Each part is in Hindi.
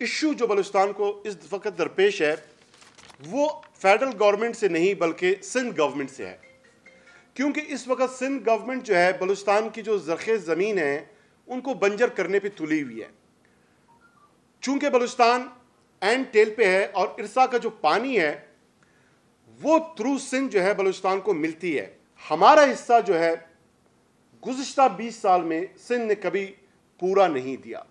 इशू जो बलूचिस्तान को इस वक्त दरपेश है, वो फेडरल गवर्नमेंट से नहीं, बल्कि सिंध गवर्नमेंट से है। क्योंकि इस वक्त सिंध गवर्नमेंट जो है, बलूचिस्तान की जो जरखे ज़मीन है, उनको बंजर करने पे तुली हुई है। चूँकि बलूचिस्तान एंड टेल पे है और इरसा का जो पानी है, वो थ्रू सिंध जो है, बलूचिस्तान को मिलती है। हमारा हिस्सा जो है गुज्त 20 साल में सिंध ने कभी पूरा नहीं दिया।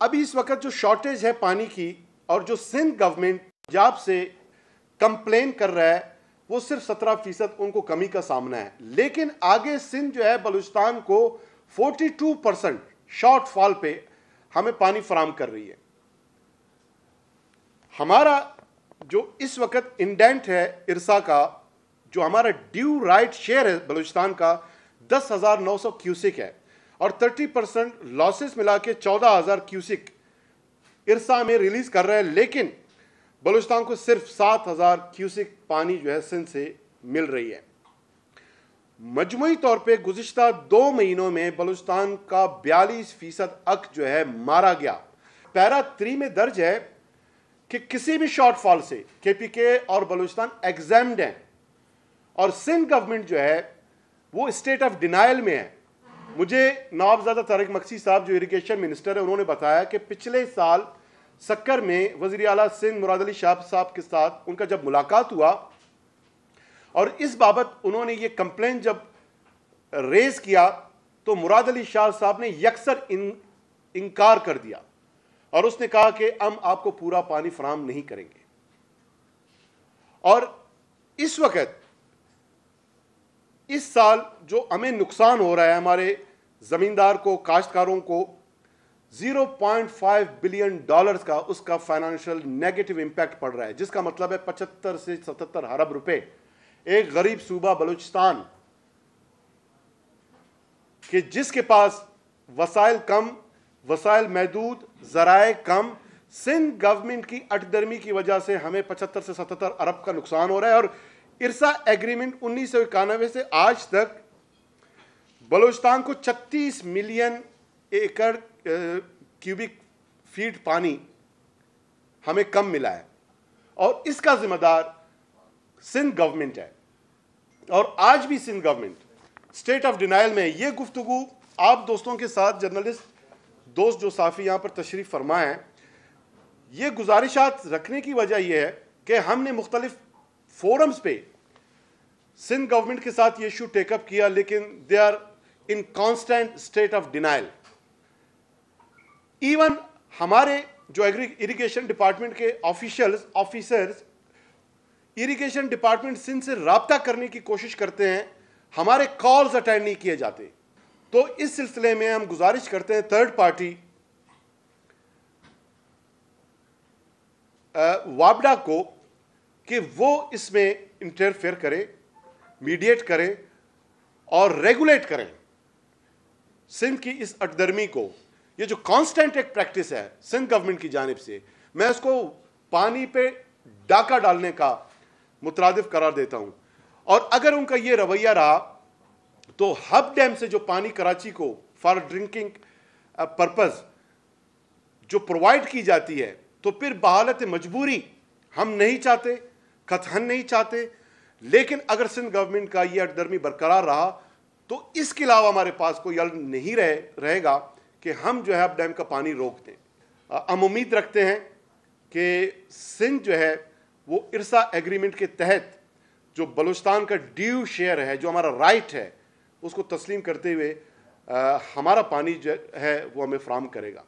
अभी इस वक्त जो शॉर्टेज है पानी की और जो सिंध गवर्नमेंट पंजाब से कंप्लेन कर रहा है, वो सिर्फ़ सत्रह फ़ीसद उनको कमी का सामना है। लेकिन आगे सिंध जो है बलूचिस्तान को 42 परसेंट शॉर्ट फॉल पे हमें पानी फराम कर रही है। हमारा जो इस वक्त इंडेंट है इरसा का, जो हमारा ड्यू राइट शेयर है बलूचिस्तान का, दस हज़ार नौ सौ क्यूसिक है। और थर्टी परसेंट लॉसेस मिला के चौदह हज़ार क्यूसिक इरसा में रिलीज़ कर रहे हैं, लेकिन बलूचिस्तान को सिर्फ़ सात हज़ार क्यूसिक पानी जो है सिंध से मिल रही है। मजमू तौर पर गुजशत दो महीनों में बलूचिस्तान का बयालीस फ़ीसद अक जो है मारा गया। पैरा थ्री में दर्ज है कि किसी भी शॉर्टफॉल से के पी के और बलूचिस्तान एग्जाम्ड हैं और सिंध गवर्नमेंट जो है वो स्टेट ऑफ़ डिनाइल में है। मुझे नवाबजादा तारिक मक्सी साहब जो इरीगेशन मिनिस्टर है उन्होंने बताया कि पिछले साल सक्कर में वजी अला सिंध मुराद अली शाह साहब के साथ उनका जब मुलाकात हुआ और इस बाबत उन्होंने ये कंप्लेन जब रेज किया तो मुराद अली शाह साहब ने यकसर इन, इनकार कर दिया। और उसने कहा कि हम आपको पूरा पानी फराम नहीं करेंगे। और इस वक्त इस साल जो हमें नुकसान हो रहा है हमारे ज़मींदार को, काश्तकारों को 0.5 बिलियन डॉलर्स का उसका फाइनेंशियल नेगेटिव इंपैक्ट पड़ रहा है, जिसका मतलब है 75 से 77 अरब रुपए। एक गरीब सूबा बलूचिस्तान कि जिसके पास वसाइल कम वसाइल महदूद, जराए कम, सिंध गवर्नमेंट की अटदर्मी की वजह से हमें 75 से 77 अरब का नुकसान हो रहा है। और इरसा एग्रीमेंट उन्नीस सौ इक्यानवे से आज तक बलूचिस्तान को 36 मिलियन एकड़ क्यूबिक फीट पानी हमें कम मिला है। और इसका जिम्मेदार सिंध गवर्नमेंट है। और आज भी Sindh government, state of denial में ये गुफ्तगु आप दोस्तों के साथ जर्नलिस्ट दोस्त जो साफ़ी यहाँ पर तशरीफ़ फरमा है। ये गुजारिशात रखने की वजह यह है कि हमने मुख्तलिफ़ फोरम्स पे सिंध गवर्नमेंट के साथ ये इशू टेकअप किया, लेकिन they are in constant state of denial even हमारे जो इरिगेशन डिपार्टमेंट के officials officers irrigation department Sindh से रबता करने की कोशिश करते हैं, हमारे कॉल्स अटेंड नहीं किए जाते। तो इस सिलसिले में हम गुजारिश करते हैं थर्ड पार्टी वाबडा को कि वो इसमें इंटरफेयर करें मीडिएट करें और रेगुलेट करें। सिंध की इस अटदर्मी को, ये जो कांस्टेंट एक प्रैक्टिस है सिंध गवर्नमेंट की जानब से, मैं इसको पानी पे डाका डालने का मुतरदफ करार देता हूँ। और अगर उनका ये रवैया रहा तो हब डैम से जो पानी कराची को फॉर ड्रिंकिंग पर्पज जो प्रोवाइड की जाती है तो फिर बहालत मजबूरी हम नहीं चाहते कथन नहीं चाहते। लेकिन अगर सिंध गवर्नमेंट का यह अटदर्मी बरकरार रहा तो इसके अलावा हमारे पास कोई हल नहीं रहे रहेगा कि हम जो है अब डैम का पानी रोक दें हम उम्मीद रखते हैं कि सिंध जो है वो इरसा एग्रीमेंट के तहत जो बलूचिस्तान का ड्यू शेयर है जो हमारा राइट है उसको तस्लीम करते हुए आ, हमारा पानी जो है वो हमें फ्राहम करेगा।